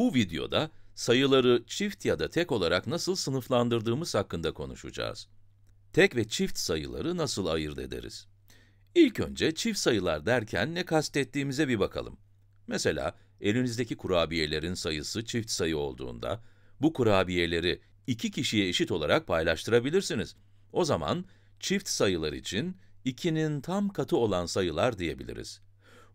Bu videoda sayıları çift ya da tek olarak nasıl sınıflandırdığımız hakkında konuşacağız. Tek ve çift sayıları nasıl ayırt ederiz? İlk önce çift sayılar derken ne kastettiğimize bir bakalım. Mesela elinizdeki kurabiyelerin sayısı çift sayı olduğunda, bu kurabiyeleri iki kişiye eşit olarak paylaştırabilirsiniz. O zaman çift sayılar için 2'nin tam katı olan sayılar diyebiliriz.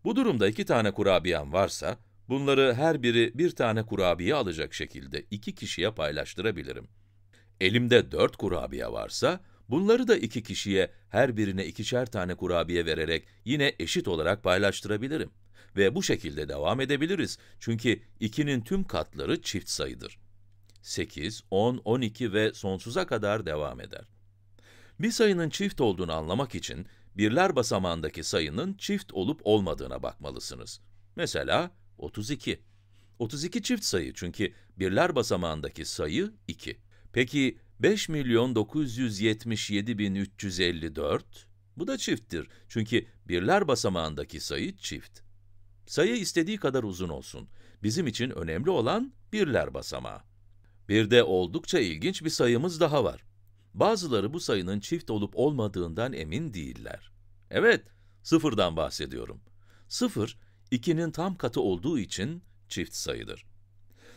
Bu durumda iki tane kurabiyem varsa, bunları her biri bir tane kurabiye alacak şekilde iki kişiye paylaştırabilirim. Elimde dört kurabiye varsa, bunları da iki kişiye her birine ikişer tane kurabiye vererek yine eşit olarak paylaştırabilirim. Ve bu şekilde devam edebiliriz. Çünkü 2'nin tüm katları çift sayıdır. 8, 10, 12 ve sonsuza kadar devam eder. Bir sayının çift olduğunu anlamak için, birler basamağındaki sayının çift olup olmadığına bakmalısınız. Mesela 32. 32 çift sayı çünkü birler basamağındaki sayı 2. Peki 5 milyon 977 bin 354? Bu da çifttir çünkü birler basamağındaki sayı çift. Sayı istediği kadar uzun olsun. Bizim için önemli olan birler basamağı. Bir de oldukça ilginç bir sayımız daha var. Bazıları bu sayının çift olup olmadığından emin değiller. Evet, sıfırdan bahsediyorum. Sıfır, 2'nin tam katı olduğu için çift sayıdır.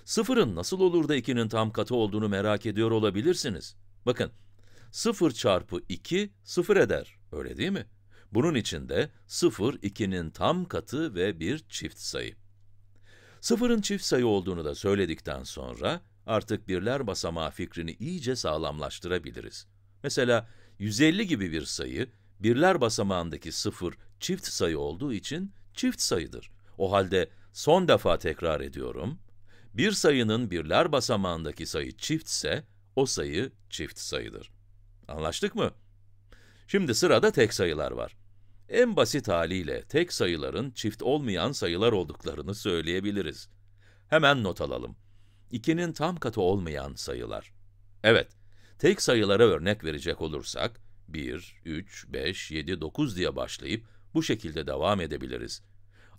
Sıfırın nasıl olur da 2'nin tam katı olduğunu merak ediyor olabilirsiniz. Bakın, 0 çarpı 2, 0 eder, öyle değil mi? Bunun için de 0, 2'nin tam katı ve bir çift sayı. Sıfırın çift sayı olduğunu da söyledikten sonra, artık birler basamağı fikrini iyice sağlamlaştırabiliriz. Mesela 150 gibi bir sayı, birler basamağındaki 0 çift sayı olduğu için çift sayıdır. O halde son defa tekrar ediyorum. Bir sayının birler basamağındaki sayı çiftse, o sayı çift sayıdır. Anlaştık mı? Şimdi sırada tek sayılar var. En basit haliyle tek sayıların çift olmayan sayılar olduklarını söyleyebiliriz. Hemen not alalım. 2'nin tam katı olmayan sayılar. Evet, tek sayılara örnek verecek olursak, 1, 3, 5, 7, 9 diye başlayıp bu şekilde devam edebiliriz.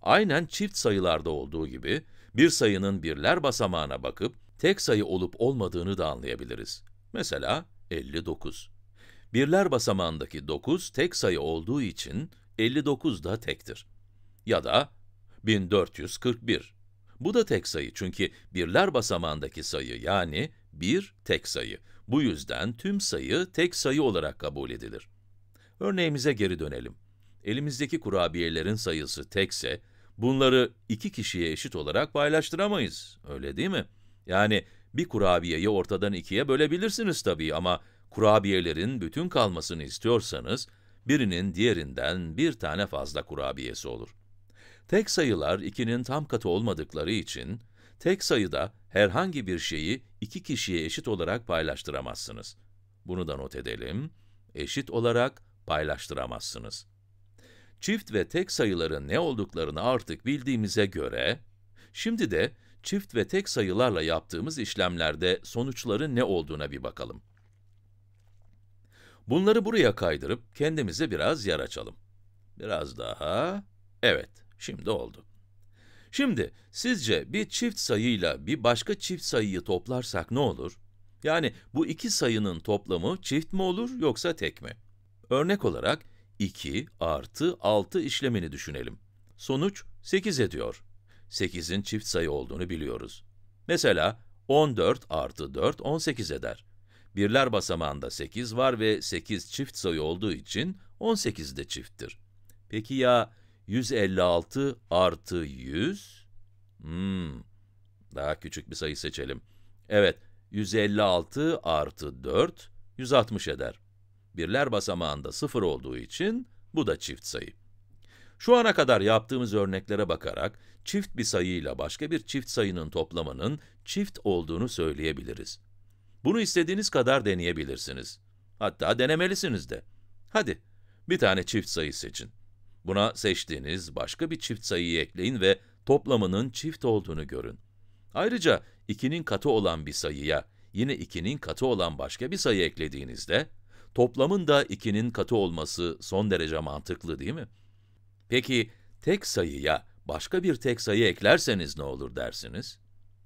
Aynen çift sayılarda olduğu gibi, bir sayının birler basamağına bakıp, tek sayı olup olmadığını da anlayabiliriz. Mesela 59. Birler basamağındaki 9 tek sayı olduğu için 59 da tektir. Ya da 1441. Bu da tek sayı çünkü birler basamağındaki sayı yani 1 tek sayı. Bu yüzden tüm sayı tek sayı olarak kabul edilir. Örneğimize geri dönelim. Elimizdeki kurabiyelerin sayısı tekse, bunları iki kişiye eşit olarak paylaştıramayız, öyle değil mi? Yani bir kurabiyeyi ortadan ikiye bölebilirsiniz tabii ama kurabiyelerin bütün kalmasını istiyorsanız, birinin diğerinden bir tane fazla kurabiyesi olur. Tek sayılar 2'nin tam katı olmadıkları için, tek sayıda herhangi bir şeyi iki kişiye eşit olarak paylaştıramazsınız. Bunu da not edelim. Eşit olarak paylaştıramazsınız. Çift ve tek sayıların ne olduklarını artık bildiğimize göre, şimdi de çift ve tek sayılarla yaptığımız işlemlerde sonuçların ne olduğuna bir bakalım. Bunları buraya kaydırıp kendimize biraz yer açalım. Biraz daha. Evet, şimdi oldu. Şimdi, sizce bir çift sayıyla bir başka çift sayıyı toplarsak ne olur? Yani bu iki sayının toplamı çift mi olur yoksa tek mi? Örnek olarak 2 artı 6 işlemini düşünelim. Sonuç 8 ediyor. 8'in çift sayı olduğunu biliyoruz. Mesela 14 artı 4 18 eder. Birler basamağında 8 var ve 8 çift sayı olduğu için 18 de çifttir. Peki ya 156 artı 100? Hmm, daha küçük bir sayı seçelim. Evet, 156 artı 4, 160 eder. Birler basamağında 0 olduğu için bu da çift sayı. Şu ana kadar yaptığımız örneklere bakarak, çift bir sayıyla başka bir çift sayının toplamının çift olduğunu söyleyebiliriz. Bunu istediğiniz kadar deneyebilirsiniz. Hatta denemelisiniz de. Hadi, bir tane çift sayı seçin. Buna seçtiğiniz başka bir çift sayıyı ekleyin ve toplamının çift olduğunu görün. Ayrıca 2'nin katı olan bir sayıya yine 2'nin katı olan başka bir sayı eklediğinizde, toplamın da 2'nin katı olması son derece mantıklı değil mi? Peki, tek sayıya başka bir tek sayı eklerseniz ne olur dersiniz?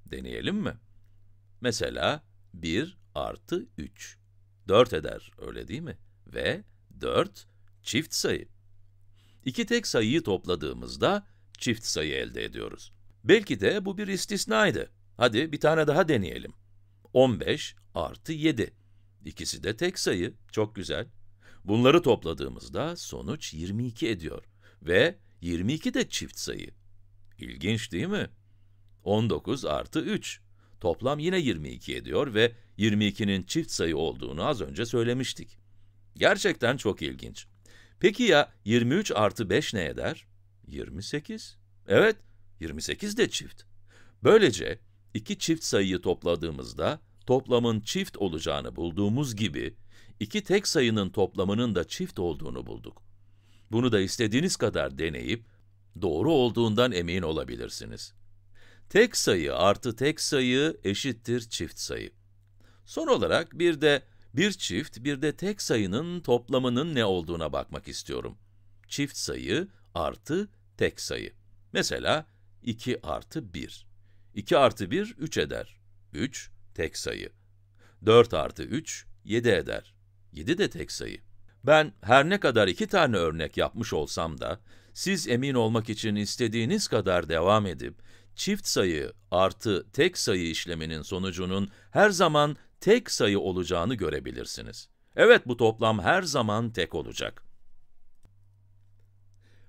Deneyelim mi? Mesela 1 artı 3. 4 eder, öyle değil mi? Ve 4 çift sayı. İki tek sayıyı topladığımızda çift sayı elde ediyoruz. Belki de bu bir istisnaydı. Hadi bir tane daha deneyelim. 15 artı 7. İkisi de tek sayı, çok güzel. Bunları topladığımızda sonuç 22 ediyor. Ve 22 de çift sayı. İlginç değil mi? 19 artı 3. Toplam yine 22 ediyor ve 22'nin çift sayı olduğunu az önce söylemiştik. Gerçekten çok ilginç. Peki ya 23 artı 5 ne eder? 28. Evet, 28 de çift. Böylece iki çift sayıyı topladığımızda toplamın çift olacağını bulduğumuz gibi, iki tek sayının toplamının da çift olduğunu bulduk. Bunu da istediğiniz kadar deneyip, doğru olduğundan emin olabilirsiniz. Tek sayı artı tek sayı eşittir çift sayı. Son olarak bir de bir çift, bir de tek sayının toplamının ne olduğuna bakmak istiyorum. Çift sayı artı tek sayı. Mesela 2 artı 1. 2 artı 1, 3 eder. 3, tek sayı. 4 artı 3, 7 eder. 7 de tek sayı. Ben her ne kadar iki tane örnek yapmış olsam da, siz emin olmak için istediğiniz kadar devam edip, çift sayı artı tek sayı işleminin sonucunun her zaman tek sayı olacağını görebilirsiniz. Evet, bu toplam her zaman tek olacak.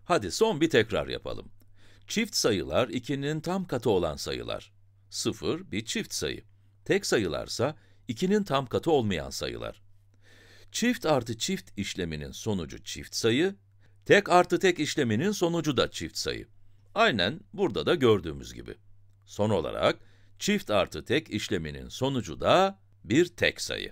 Hadi son bir tekrar yapalım. Çift sayılar 2'nin tam katı olan sayılar. 0 bir çift sayı. Tek sayılarsa 2'nin tam katı olmayan sayılar. Çift artı çift işleminin sonucu çift sayı, tek artı tek işleminin sonucu da çift sayı. Aynen burada da gördüğümüz gibi. Son olarak, çift artı tek işleminin sonucu da bir tek sayı.